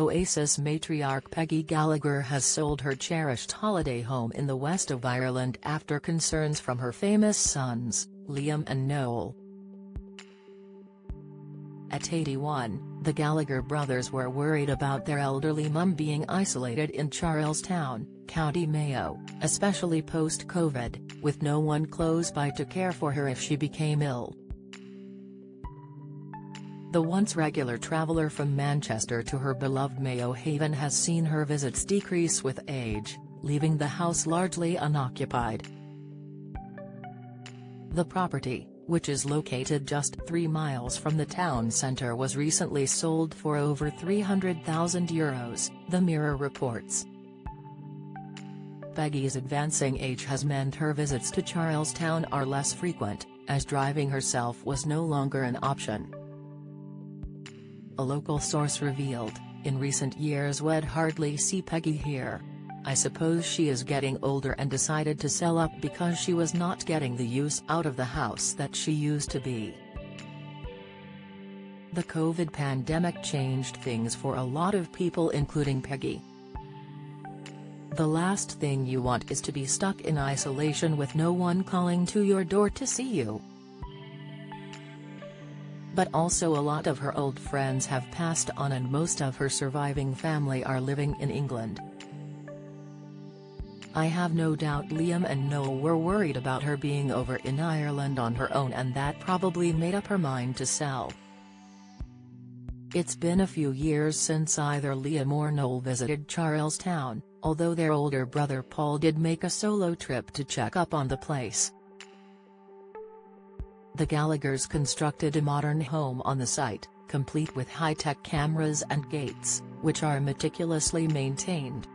Oasis matriarch Peggy Gallagher has sold her cherished holiday home in the west of Ireland after concerns from her famous sons, Liam and Noel. At 81, the Gallagher brothers were worried about their elderly mum being isolated in Charlestown, County Mayo, especially post-Covid, with no one close by to care for her if she became ill. The once regular traveller from Manchester to her beloved Mayo Haven has seen her visits decrease with age, leaving the house largely unoccupied. The property, which is located just three miles from the town centre was recently sold for over €300,000, the Mirror reports. Peggy's advancing age has meant her visits to Charlestown are less frequent, as driving herself was no longer an option a local source revealed, in recent years we'd hardly see Peggy here. I suppose she is getting older and decided to sell up because she was not getting the use out of the house that she used to be. The COVID pandemic changed things for a lot of people including Peggy. The last thing you want is to be stuck in isolation with no one calling to your door to see you but also a lot of her old friends have passed on and most of her surviving family are living in England. I have no doubt Liam and Noel were worried about her being over in Ireland on her own and that probably made up her mind to sell. It's been a few years since either Liam or Noel visited Charlestown, although their older brother Paul did make a solo trip to check up on the place. The Gallaghers constructed a modern home on the site, complete with high-tech cameras and gates, which are meticulously maintained.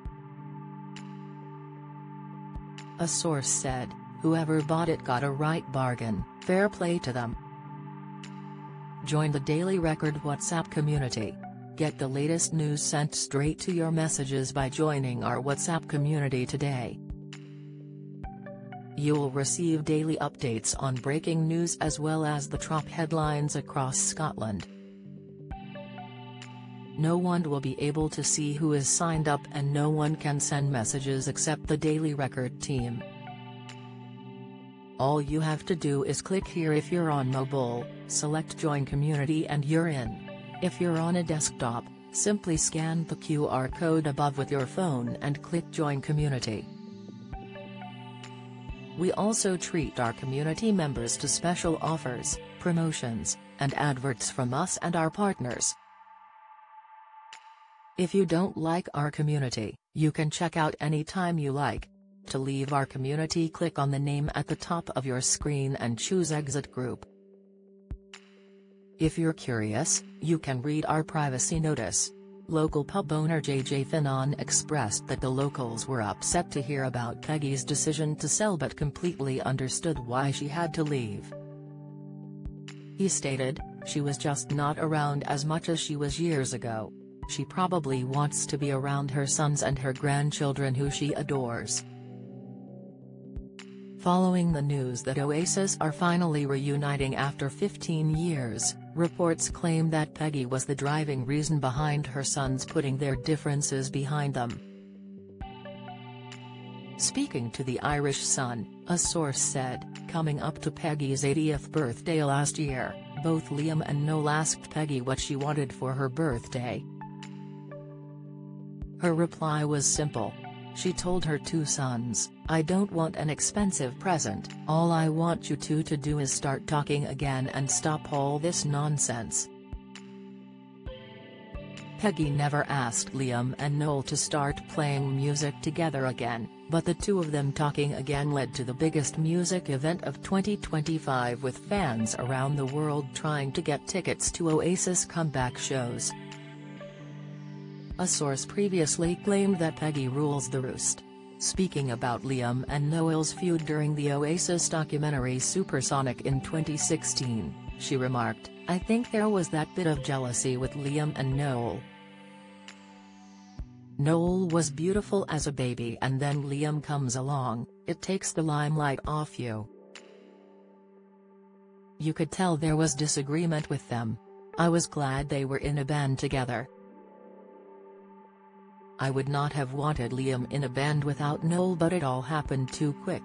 A source said, whoever bought it got a right bargain, fair play to them. Join the Daily Record WhatsApp community. Get the latest news sent straight to your messages by joining our WhatsApp community today. You'll receive daily updates on breaking news as well as the top headlines across Scotland. No one will be able to see who is signed up and no one can send messages except the Daily Record team. All you have to do is click here if you're on mobile, select Join Community and you're in. If you're on a desktop, simply scan the QR code above with your phone and click Join Community. We also treat our community members to special offers, promotions, and adverts from us and our partners. If you don't like our community, you can check out anytime you like. To leave our community click on the name at the top of your screen and choose Exit Group. If you're curious, you can read our privacy notice. Local pub owner JJ Finnan expressed that the locals were upset to hear about Peggy's decision to sell but completely understood why she had to leave. He stated, she was just not around as much as she was years ago. She probably wants to be around her sons and her grandchildren who she adores. Following the news that Oasis are finally reuniting after 15 years, reports claim that Peggy was the driving reason behind her sons putting their differences behind them. Speaking to the Irish Sun, a source said, coming up to Peggy's 80th birthday last year, both Liam and Noel asked Peggy what she wanted for her birthday. Her reply was simple, she told her two sons, I don't want an expensive present, all I want you two to do is start talking again and stop all this nonsense. Peggy never asked Liam and Noel to start playing music together again, but the two of them talking again led to the biggest music event of 2025 with fans around the world trying to get tickets to Oasis comeback shows. A source previously claimed that Peggy rules the roost. Speaking about Liam and Noel's feud during the Oasis documentary Supersonic in 2016, she remarked, I think there was that bit of jealousy with Liam and Noel. Noel was beautiful as a baby and then Liam comes along, it takes the limelight off you. You could tell there was disagreement with them. I was glad they were in a band together. I would not have wanted Liam in a band without Noel but it all happened too quick.